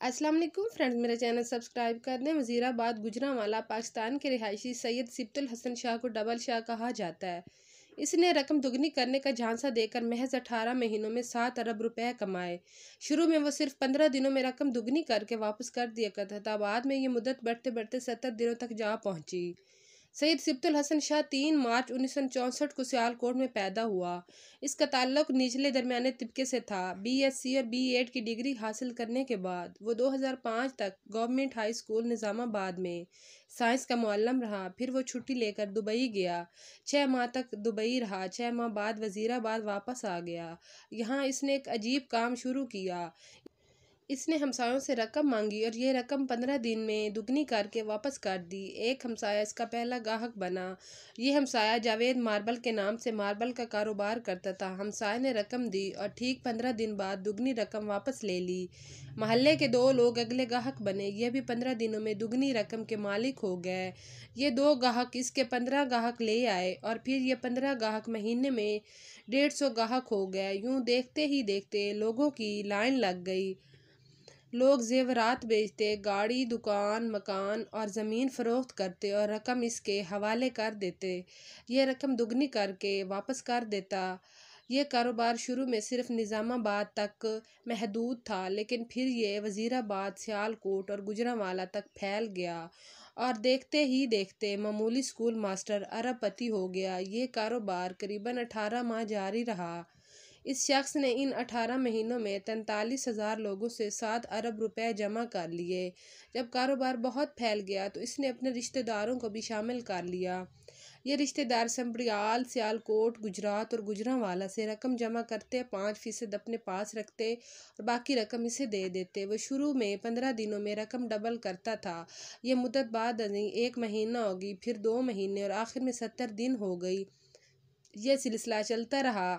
अस्सलाम वालेकुम फ्रेंड्स, मेरा चैनल सब्सक्राइब कर दें। वज़ीराबाद, गुजरावाला, पाकिस्तान के रिहायशी सैयद सिप्तुल हसन शाह को डबल शाह कहा जाता है। इसने रकम दुगनी करने का झांसा देकर महज अठारह महीनों में सात अरब रुपए कमाए। शुरू में वो सिर्फ़ पंद्रह दिनों में रकम दुगनी करके वापस कर दिया करता था। बाद में ये मुद्दत बढ़ते बढ़ते सत्तर दिनों तक जा पहुँची। सैयद सिब्तुल हसन शाह तीन मार्च उन्नीस सौ चौंसठ को सियालकोट में पैदा हुआ। इसका ताल्लुक निचले दरमियाने तबके से था। बीएससी और बी एड की डिग्री हासिल करने के बाद वो 2005 तक गवर्नमेंट हाई स्कूल निज़ामाबाद में साइंस का मुअल्लम रहा। फिर वो छुट्टी लेकर दुबई गया। छः माह तक दुबई रहा। छः माह बाद वज़ीराबाद वापस आ गया। यहाँ इसने एक अजीब काम शुरू किया। इसने हमसायों से रकम मांगी और ये रकम पंद्रह दिन में दुगनी करके वापस कर दी। एक हमसाया इसका पहला गाहक बना। ये हमसाया जावेद मार्बल के नाम से मार्बल का कारोबार करता था। हमसाय ने रकम दी और ठीक पंद्रह दिन बाद दुगनी रकम वापस ले ली। महल्ले के दो लोग अगले गाहक बने। ये भी पंद्रह दिनों में दुगनी रकम के मालिक हो गए। ये दो गाहक इसके पंद्रह गाहक ले आए और फिर ये पंद्रह गाहक महीने में डेढ़ सौ गाहक हो गए। यूँ देखते ही देखते लोगों की लाइन लग गई। लोग जेवरात बेचते, गाड़ी, दुकान, मकान और ज़मीन फ़रोख्त करते और रकम इसके हवाले कर देते। यह रकम दुगनी करके वापस कर देता। ये कारोबार शुरू में सिर्फ़ निज़ामाबाद तक महदूद था, लेकिन फिर ये वज़ीराबाद, सियालकोट और गुजरावाला तक फैल गया। और देखते ही देखते मामूली स्कूल मास्टर अरबपति हो गया। ये कारोबार करीबन अठारह माह जारी रहा। इस शख्स ने इन अठारह महीनों में तैंतालीस हज़ार लोगों से सात अरब रुपए जमा कर लिए। जब कारोबार बहुत फैल गया तो इसने अपने रिश्तेदारों को भी शामिल कर लिया। ये रिश्तेदार संबरियाल सियालकोट, गुजरात और गुजरावाला से रकम जमा करते, पाँच फ़ीसद अपने पास रखते और बाकी रकम इसे दे देते। वो शुरू में पंद्रह दिनों में रकम डबल करता था। ये मुदत बाद एक महीना होगी, फिर दो महीने और आखिर में सत्तर दिन हो गई। यह सिलसिला चलता रहा।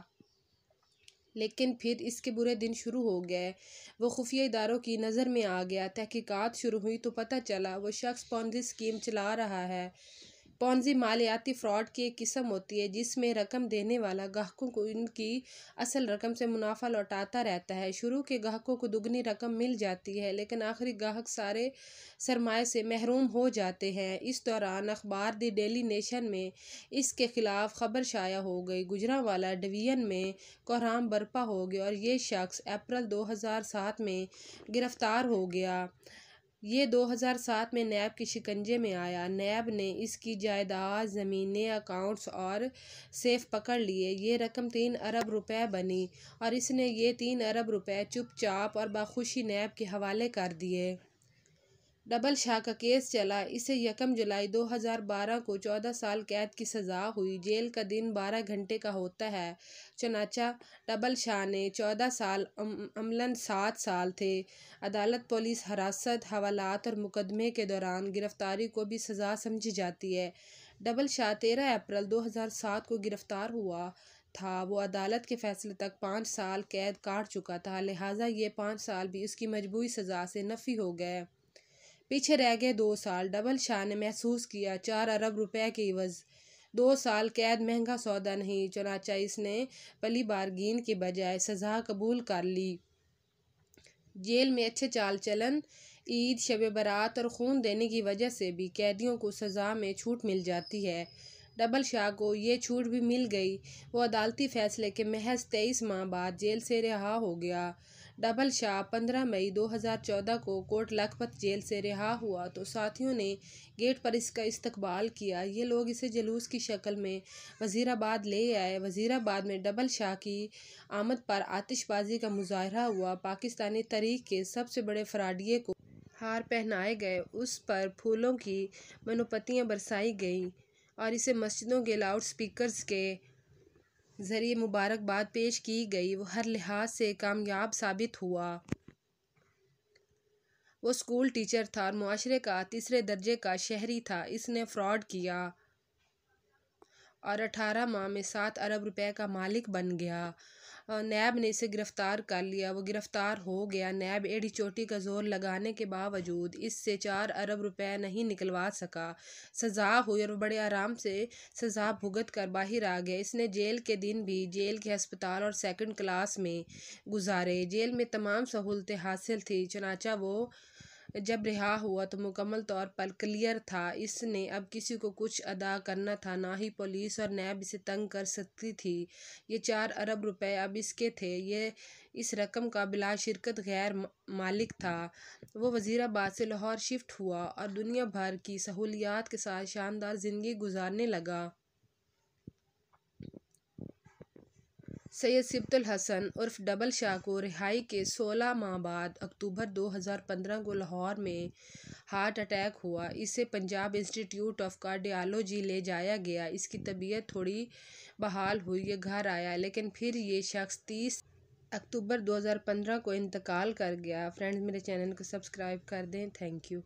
लेकिन फिर इसके बुरे दिन शुरू हो गए। वो खुफिया इदारों की नज़र में आ गया। तहकीकात शुरू हुई तो पता चला, वो शख्स पौंदी स्कीम चला रहा है। पौंजी मालियाती फ़्रॉड की एक किस्म होती है, जिसमें रकम देने वाला ग्राहकों को इनकी असल रकम से मुनाफा लौटाता रहता है। शुरू के ग्राहकों को दुगनी रकम मिल जाती है, लेकिन आखिरी ग्राहक सारे सरमाए से महरूम हो जाते हैं। इस दौरान अखबार दी डेली नेशन में इसके ख़िलाफ़ खबर शाया हो गई। गुजरावाला डिवीज़न में कोहराम बर्पा हो गया और ये शख्स अप्रैल 2007 में गिरफ़्तार हो गया। ये 2007 में नैब के शिकंजे में आया। नैब ने इसकी जायदाद ज़मीनें अकाउंट्स और सेफ़ पकड़ लिए। ये रकम तीन अरब रुपए बनी और इसने ये तीन अरब रुपए चुपचाप और बाखुशी नैब के हवाले कर दिए। डबल शाह का केस चला। इसे यकम जुलाई 2012 को 14 साल कैद की सज़ा हुई। जेल का दिन 12 घंटे का होता है। चनाचा, डबल शाह ने 14 साल अमलन सात साल थे। अदालत, पुलिस, हरासत, हवालात और मुकदमे के दौरान गिरफ्तारी को भी सज़ा समझी जाती है। डबल शाह तेरह अप्रैल 2007 को गिरफ़्तार हुआ था। वो अदालत के फैसले तक पाँच साल कैद काट चुका था। लिहाजा ये पाँच साल भी उसकी मजबूरी सज़ा से नफ़ी हो गए। पीछे रह गए दो साल। डबल शाह ने महसूस किया, चार अरब रुपए के इवज़। दो साल कैद, महँगा सौदा नहीं, चनाचा इसने पली बारगीन के बजाय सज़ा कबूल कर ली। जेल में अच्छे चाल चलन, ईद, शब बारात और खून देने की वजह से भी कैदियों को सज़ा में छूट मिल जाती है। डबल शाह को ये छूट भी मिल गई। वो अदालती फ़ैसले के महज तेईस माह बाद जेल से रिहा हो गया। डबल शाह पंद्रह मई 2014 को कोट लखपत जेल से रिहा हुआ तो साथियों ने गेट पर इसका इस्तकबाल किया। ये लोग इसे जलूस की शक्ल में वज़ीराबाद ले आए। वज़ीराबाद में डबल शाह की आमद पर आतिशबाजी का मुजाहरा हुआ। पाकिस्तानी तरीक के सबसे बड़े फराडिये को हार पहनाए गए। उस पर फूलों की मनोपतियाँ बरसाई गईं और इसे मस्जिदों के लाउड स्पीकर्स के ज़रिए मुबारकबाद पेश की गई। वो हर लिहाज से कामयाब साबित हुआ। वो स्कूल टीचर था और माशरे का तीसरे दर्जे का शहरी था। इसने फ्रॉड किया और अठारह माह में सात अरब रुपए का मालिक बन गया। नैब ने इसे गिरफ़्तार कर लिया। वो गिरफ़्तार हो गया। नैब एड़ी चोटी का ज़ोर लगाने के बावजूद इससे चार अरब रुपए नहीं निकलवा सका। सज़ा हुई और बड़े आराम से सज़ा भुगत कर बाहर आ गया इसने जेल के दिन भी जेल के अस्पताल और सेकंड क्लास में गुजारे। जेल में तमाम सहूलतें हासिल थी। चनाचा वो जब रिहा हुआ तो मुकम्मल तौर पर क्लियर था। इसने अब किसी को कुछ अदा करना था, ना ही पुलिस और नैब इसे तंग कर सकती थी। ये चार अरब रुपए अब इसके थे। ये इस रकम का बिला शिरकत गैर मालिक था। वो वज़ीराबाद से लाहौर शिफ्ट हुआ और दुनिया भर की सहूलियात के साथ शानदार ज़िंदगी गुजारने लगा। सैयद सिब्तुल हसन उर्फ़ डबल शाह को रिहाई के 16 माह बाद अक्टूबर 2015 को लाहौर में हार्ट अटैक हुआ। इसे पंजाब इंस्टीट्यूट ऑफ़ कार्डियोलॉजी ले जाया गया। इसकी तबीयत थोड़ी बहाल हुई, ये घर आया, लेकिन फिर ये शख्स तीस अक्टूबर 2015 को इंतकाल कर गया। फ्रेंड्स, मेरे चैनल को सब्सक्राइब कर दें। Thank you.